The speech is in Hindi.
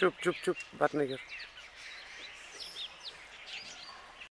चुप चुप चुप बात नहीं कर।